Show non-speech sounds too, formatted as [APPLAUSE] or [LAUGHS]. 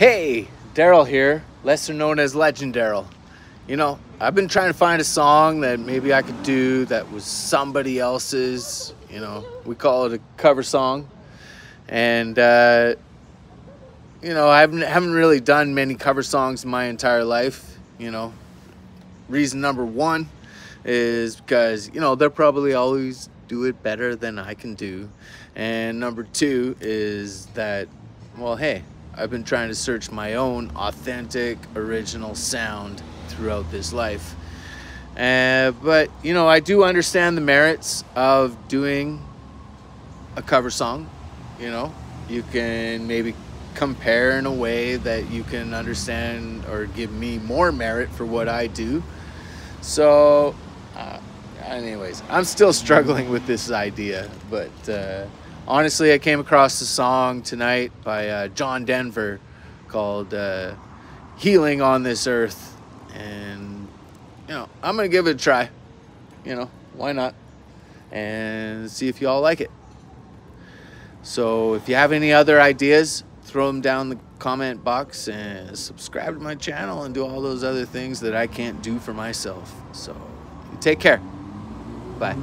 Hey, Daryl here, lesser known as Legend Daryl. You know, I've been trying to find a song that maybe I could do that was somebody else's. You know, we call it a cover song. And, uh, you know, I haven't, haven't really done many cover songs in my entire life. You know, reason number one is because, you know, they'll probably always do it better than I can do. And number two is that, well, hey, I've been trying to search my own authentic, original sound throughout this life. Uh, but, you know, I do understand the merits of doing a cover song. You know, you can maybe compare in a way that you can understand or give me more merit for what I do. So, uh, anyways, I'm still [LAUGHS] struggling with this idea, but uh, honestly, I came across a song tonight by uh, John Denver called uh, Healing on This Earth. And, you know, I'm going to give it a try. You know, why not? And see if y'all like it. So if you have any other ideas, throw them down the comment box and subscribe to my channel and do all those other things that I can't do for myself. So take care. Bye.